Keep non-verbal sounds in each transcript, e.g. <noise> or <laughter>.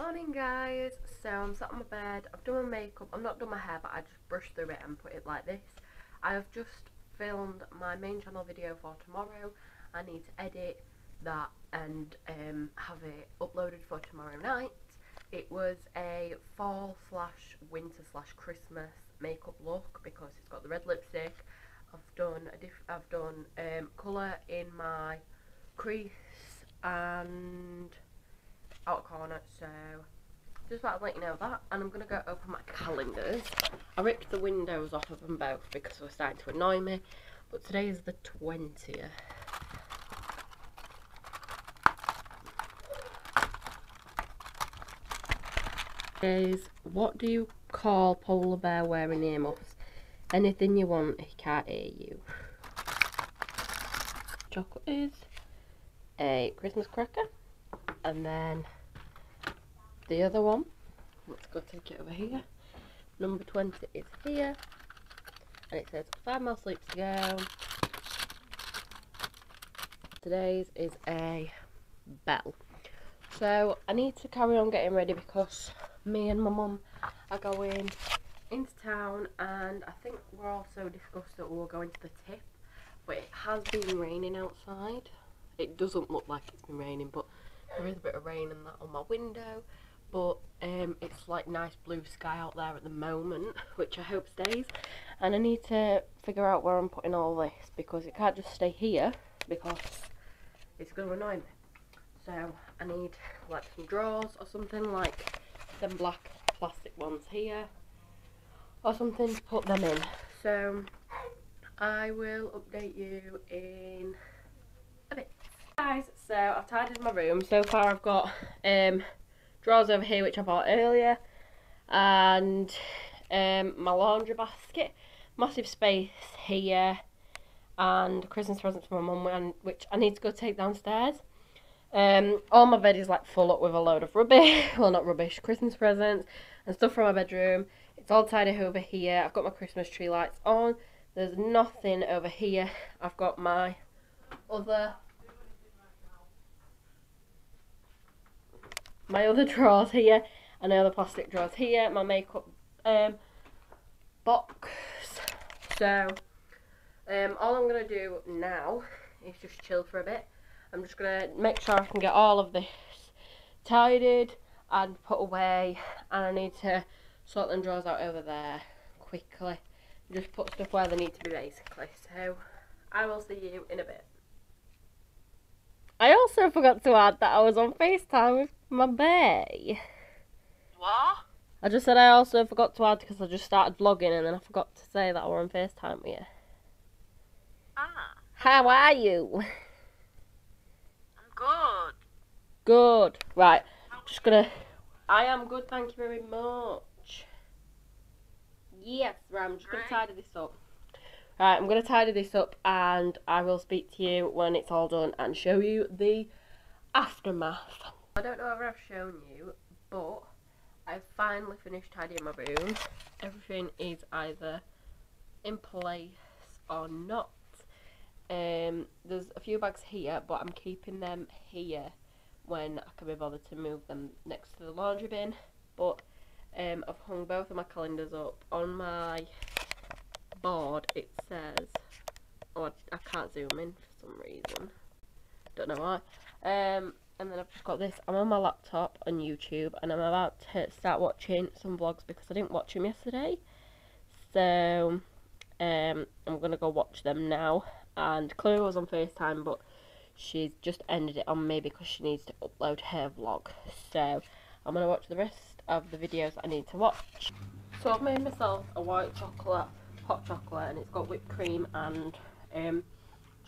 Morning guys, so I'm sat on my bed, I've done my makeup, I've not done my hair but I just brushed through it and put it like this. I have just filmed my main channel video for tomorrow, I need to edit that and um, have it uploaded for tomorrow night. It was a fall slash winter slash Christmas makeup look because it's got the red lipstick, I've done a diff I've done um, colour in my crease and outer corner so just thought I'd let you know that and I'm going to go open my calendars. I ripped the windows off of them both because they were starting to annoy me but today is the 20th is what do you call polar bear wearing earmuffs? Anything you want he can't hear you. Chocolate is a Christmas cracker and then the other one. Let's go take it over here. Number 20 is here. And it says five more sleeps to go. Today's is a bell. So I need to carry on getting ready because me and my mum are going into town and I think we're also discussed that we're going to the tip but it has been raining outside. It doesn't look like it's been raining but there is a bit of rain and that on my window but um, it's like nice blue sky out there at the moment which I hope stays. And I need to figure out where I'm putting all this because it can't just stay here because it's going to annoy me. So I need like some drawers or something like them black plastic ones here or something to put them in. So I will update you in so I've tidied my room. So far I've got um, drawers over here which I bought earlier and um, my laundry basket. Massive space here and Christmas presents for my mum which I need to go take downstairs. Um, all my bed is like full up with a load of rubbish. <laughs> Well not rubbish Christmas presents and stuff from my bedroom. It's all tidy over here. I've got my Christmas tree lights on. There's nothing over here. I've got my other my other drawers here and the other plastic drawers here, my makeup um, box. So, um, all I'm going to do now is just chill for a bit. I'm just going to make sure I can get all of this tidied and put away and I need to sort them drawers out over there quickly. Just put stuff where they need to be basically. So, I will see you in a bit. I also forgot to add that I was on FaceTime with my bae. What? I just said I also forgot to add because I just started vlogging and then I forgot to say that I were on FaceTime with you. Ah. How are you? I'm good. Good. Right. I'm Just gonna. I am good, thank you very much. Yes, right, I'm just gonna Right. tidy this up. Right, I'm gonna tidy this up and I will speak to you when it's all done and show you the aftermath. I don't know whether I've shown you, but I've finally finished tidying my room. Everything is either in place or not. Um, there's a few bags here, but I'm keeping them here when I can be bothered to move them next to the laundry bin. But um, I've hung both of my calendars up on my board. It says, oh, I, I can't zoom in for some reason. Don't know why. Um, and then I've just got this. I'm on my laptop on YouTube, and I'm about to start watching some vlogs because I didn't watch them yesterday. So um, I'm gonna go watch them now. And Chloe was on FaceTime, but she's just ended it on me because she needs to upload her vlog. So I'm gonna watch the rest of the videos I need to watch. So I've made myself a white chocolate, hot chocolate, and it's got whipped cream and um,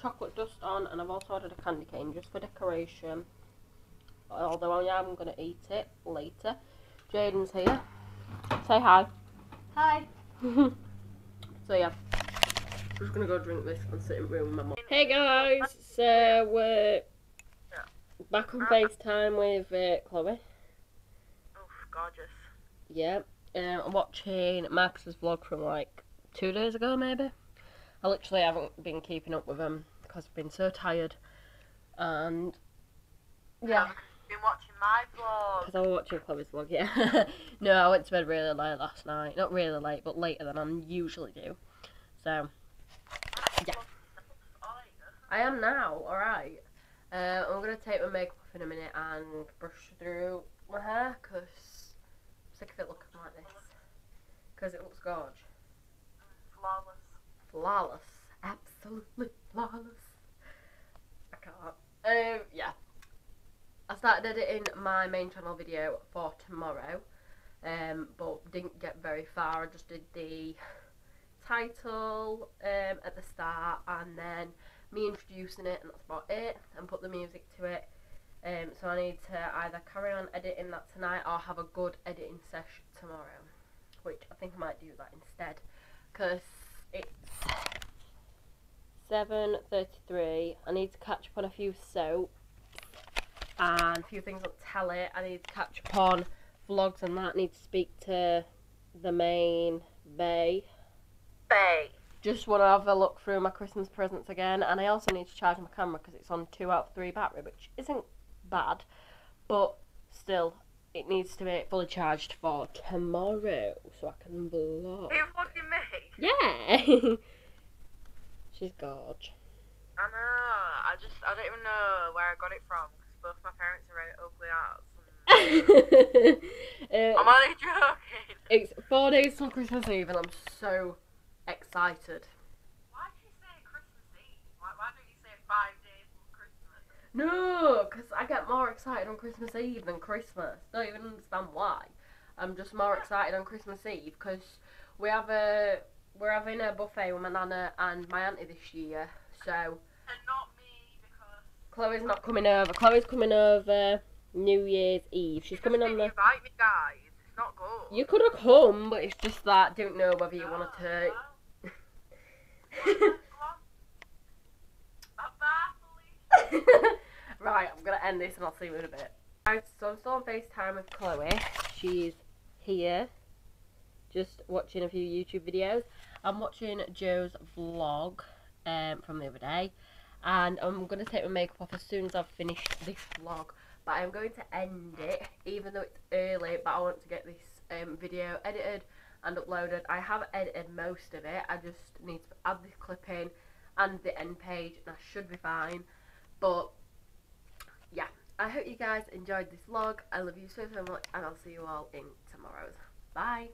chocolate dust on, and I've also ordered a candy cane just for decoration. Although I am gonna eat it later. Jaden's here. Say hi. Hi. <laughs> so yeah, I'm just gonna go drink this and sit in room with my mum. Hey guys, so we're back on FaceTime with uh, Chloe. Oof, gorgeous. Yeah, um, I'm watching Marcus's vlog from like two days ago maybe. I literally haven't been keeping up with him because I've been so tired. And yeah, been watching my vlog. Because I was watching Chloe's vlog, yeah. <laughs> no, I went to bed really late last night. Not really late, but later than I usually do. So, Yeah. I am now, alright. Uh, I'm going to take my makeup off in a minute and brush through my hair because I'm sick of it looking like this. Because it looks gorge. Flawless. Flawless. Absolutely flawless. I can't. Started editing my main channel video for tomorrow, um, but didn't get very far. I just did the title um, at the start and then me introducing it, and that's about it, and put the music to it. Um, so I need to either carry on editing that tonight or have a good editing session tomorrow, which I think I might do that instead, because it's 7.33. I need to catch up on a few soaps and a few things on telly. I need to catch up on vlogs and that. I need to speak to the main bae. Bae. Just want to have a look through my Christmas presents again. And I also need to charge my camera because it's on 2 out of 3 battery, which isn't bad. But still, it needs to be fully charged for tomorrow so I can vlog. Are you vlogging me? Yeah! <laughs> She's gorge. I know. I just, I don't even know where I got it from both my parents are ugly. And... <laughs> I'm uh, only joking. <laughs> it's four days till Christmas Eve and I'm so excited. Why did you say Christmas Eve? Why, why don't you say five days till Christmas? No, because I get more excited on Christmas Eve than Christmas. Don't even understand why. I'm just more excited on Christmas Eve because we have a we're having a buffet with my nana and my auntie this year. So And not. Chloe's not coming over. Chloe's coming over New Year's Eve. She's coming on the. invite me, guys. It's not good. You could have come, but it's just that don't know whether you want to. On. Right, I'm gonna end this and I'll see you in a bit. Right, so I'm still on FaceTime with Chloe. She's here, just watching a few YouTube videos. I'm watching Joe's vlog um, from the other day, and I'm gonna take my makeup off as soon as I've finished this vlog. But I'm going to end it, even though it's early. But I want to get this um, video edited and uploaded. I have edited most of it. I just need to add this clip in and the end page, and I should be fine. But yeah, I hope you guys enjoyed this vlog. I love you so so much, and I'll see you all in tomorrow's. Bye.